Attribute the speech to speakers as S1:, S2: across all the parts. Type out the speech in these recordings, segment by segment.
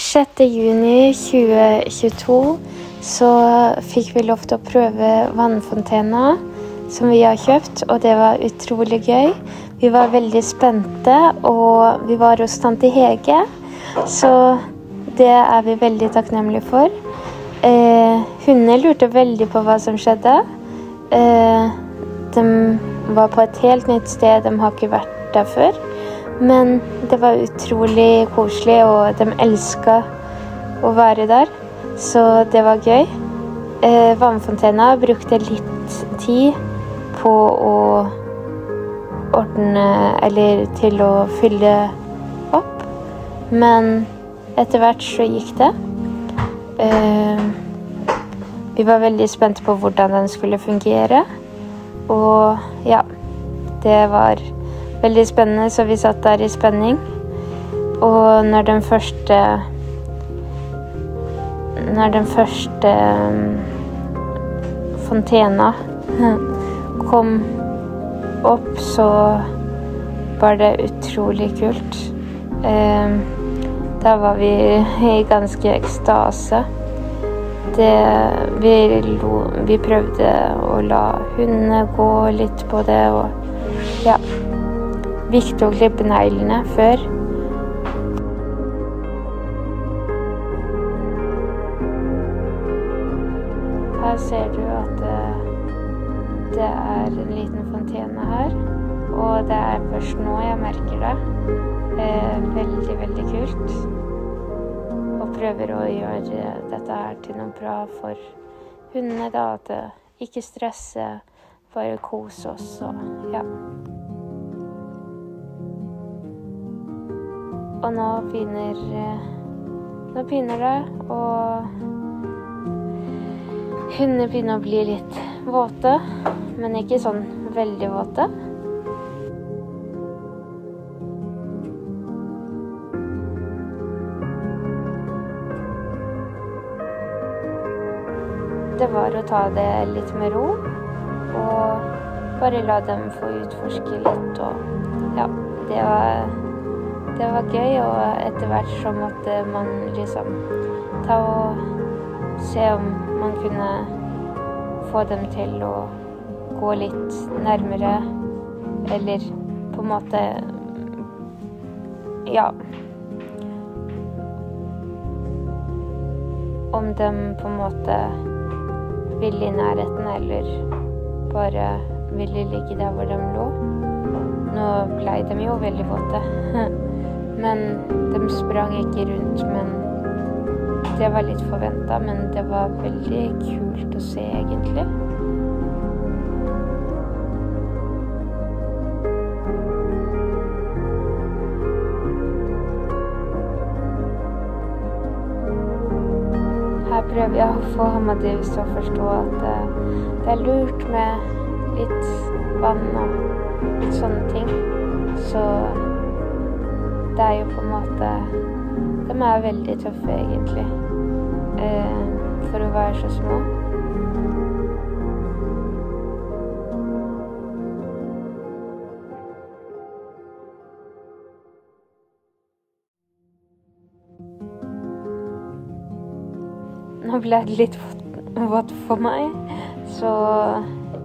S1: 6. juni 2022 så fikk vi lov til å prøve vannfontena som vi har kjøpt, og det var utrolig gøy. Vi var veldig spente, og vi var hos tante Hege, så det er vi veldig takknemlige for. Eh, hundene lurte veldig på hva som skjedde. Eh, de var på et helt nytt sted, de har ikke vært der før. Men det var utrolig koselig, og de elska å være der. Så det var gøy. Eh, Vannfontena brukte litt tid på å ordne Eller til å fylle opp. Men etter hvert så gikk det. Eh, vi var veldig spente på hvordan den skulle fungere. Og ja, det var veldig spennende, så vi satt der i spenning. Og når den første Når den første um, fontena kom opp, så var det utrolig kult. Eh, da var vi i ganske ekstase. Det, vi, lo, vi prøvde å la hundene gå litt på det, og ja Viktig å klippe neglene før. Her ser du at det, det er en liten fontene her. Og det er først nå jeg merker det. Eh, veldig, veldig kult. Og prøver å gjøre dette her til noe bra for hundene. da, At ikke stresse, bare kose oss og ja. Og nå begynner Nå begynner det, og hundene begynner å bli litt våte. Men ikke sånn veldig våte. Det var å ta det litt med ro og bare la dem få utforske litt og Ja, det var det var gøy, og etter hvert så måtte man liksom ta og se om man kunne få dem til å gå litt nærmere, eller på en måte Ja. Om de på en måte ville i nærheten, eller bare ville ligge der hvor de lå. Nå blei de jo veldig våte. Men de sprang ikke rundt. Men det var litt forventa. Men det var veldig kult å se, egentlig. Her prøver jeg å få Hamadivs til å forstå at det er lurt med litt vann og sånne ting. Så det er jo på en måte De er veldig tøffe, egentlig. Eh, for å være så små. Nå ble det litt vått for meg, så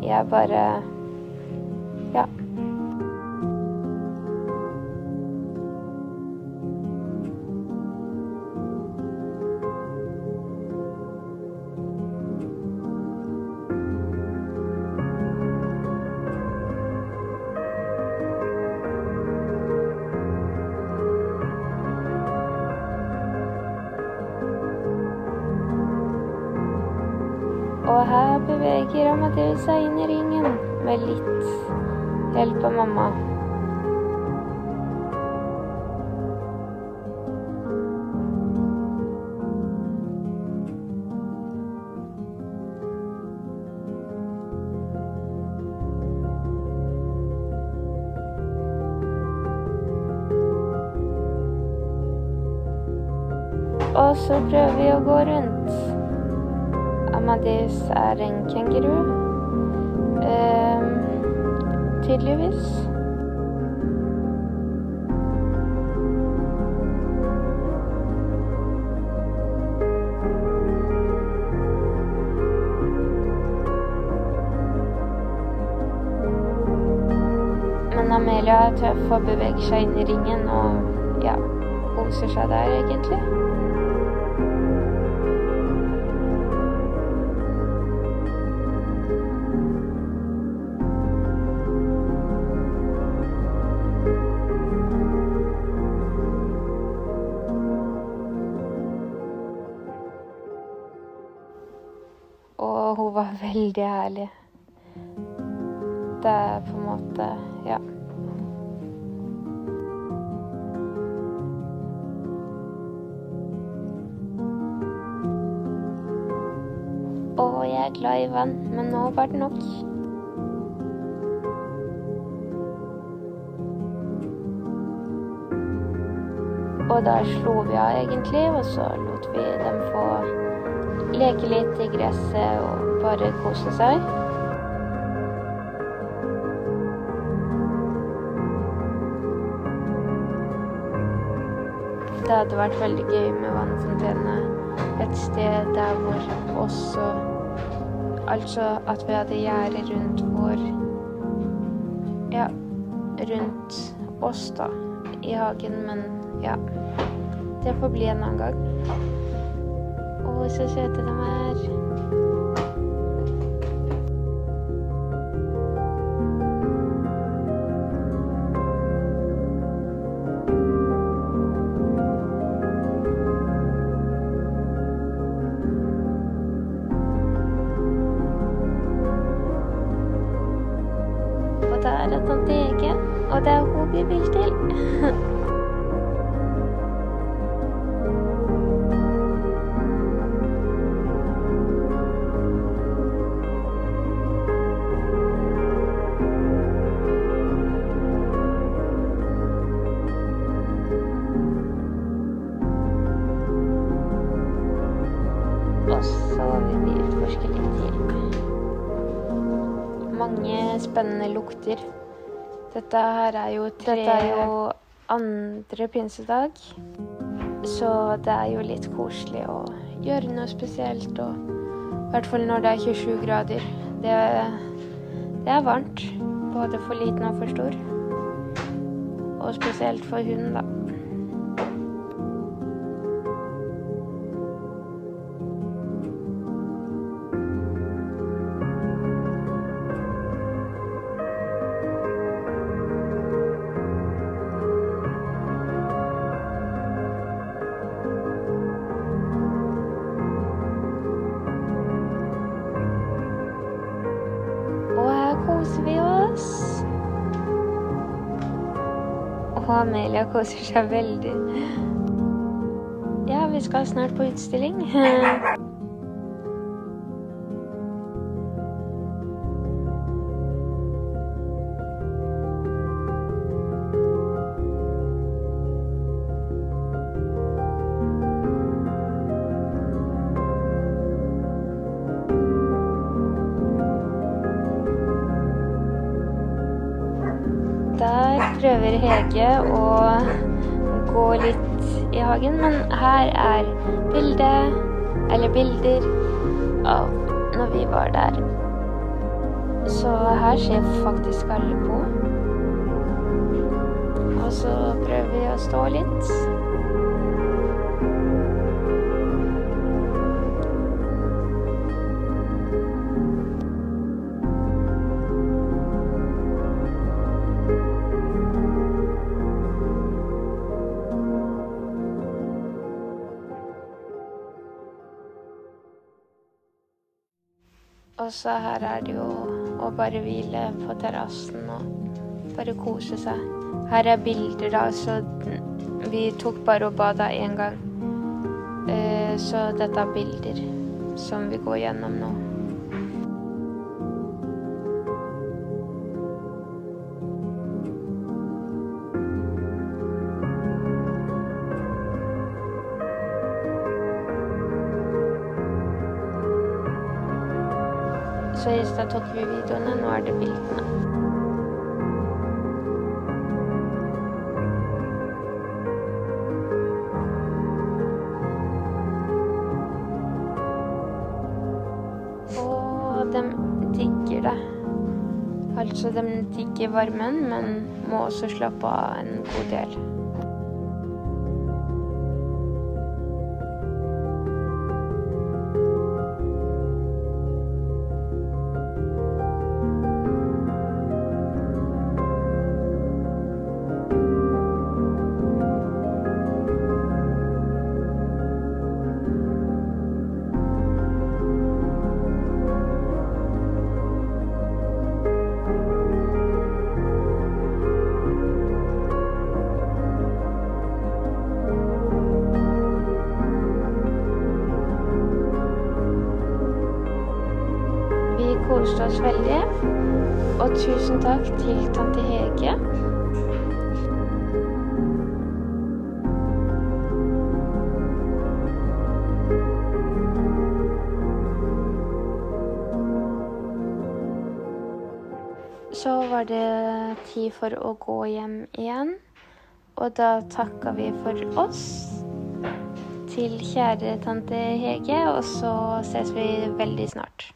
S1: jeg bare Ja. Og her beveger Amadeus seg inn i ringen med litt hjelp av mamma. Og så prøver vi å gå rundt. Amadis er en kenguru. Eh, tydeligvis. Amelia er tøff og beveger seg inn i ringen og ja, koser seg der, egentlig. Veldig herlig. Det er på en måte Ja. Å, jeg er glad i vann, men nå var det nok. Og da slo vi av, egentlig, og så lot vi dem få leke litt i gresset og bare kose seg. Det hadde vært veldig gøy med vannfontene et sted der hvor også Altså at vi hadde gjerde rundt vår Ja, rundt oss, da, i hagen, men ja. Det får bli en annen gang. Å, så søte de er. Spennende lukter. Dette her er jo tre Dette er jo andre pinsedag. Så det er jo litt koselig å gjøre noe spesielt. Og i hvert fall når det er 27 grader. Det, det er varmt. Både for liten og for stor. Og spesielt for hunden, da. Og Amelia koser seg veldig. Ja, vi skal snart på utstilling. prøver Hege å gå litt i hagen, men her er bildet, eller bilder, av når vi var der. Så her ser faktisk alle på. Og så prøver vi å stå litt. Og så her er det jo å bare hvile på terrassen og bare kose seg. Her er bilder, da, så vi tok bare og bada én gang. Eh, Så dette er bilder som vi går gjennom nå. Så i tok vi videoene, nå er det bildene. Og de digger det. Altså, de digger varmen, men må også slappe av en god del. Oss veldig. Og tusen takk til tante Hege. Så var det tid for å gå hjem igjen. Og da takka vi for oss til kjære tante Hege, og så ses vi veldig snart.